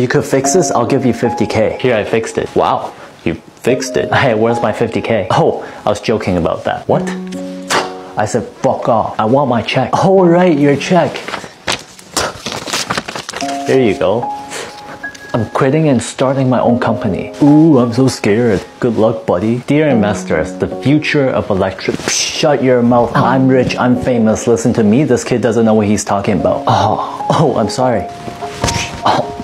You could fix this, I'll give you 50k. Here, I fixed it. Wow, you fixed it. Hey, where's my 50k? Oh, I was joking about that. What? I said, fuck off. I want my check. Oh, right, your check. There you go. I'm quitting and starting my own company. Ooh, I'm so scared. Good luck, buddy. Dear investors, the future of electric. Shut your mouth. Oh. I'm rich, I'm famous. Listen to me. This kid doesn't know what he's talking about. Oh, oh, I'm sorry. Oh.